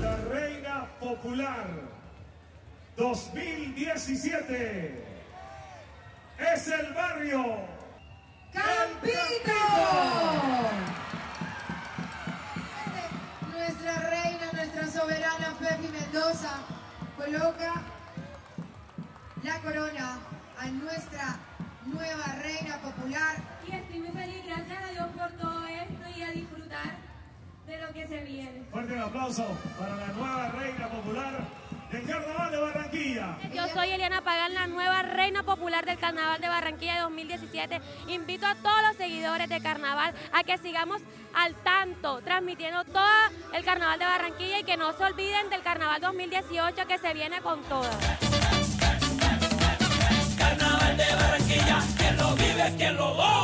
La Reina Popular 2017 es el barrio ¡Campito! Nuestra reina, nuestra soberana Fefi Mendoza coloca la corona a nuestra nueva reina popular. Se viene. Fuerte el aplauso para la nueva Reina Popular del Carnaval de Barranquilla. Yo soy Eliana Pagán, la nueva reina popular del Carnaval de Barranquilla 2017. Invito a todos los seguidores de Carnaval a que sigamos al tanto, transmitiendo todo el Carnaval de Barranquilla y que no se olviden del Carnaval 2018 que se viene con todo. Carnaval de Barranquilla, quien lo vive, quien lo goza.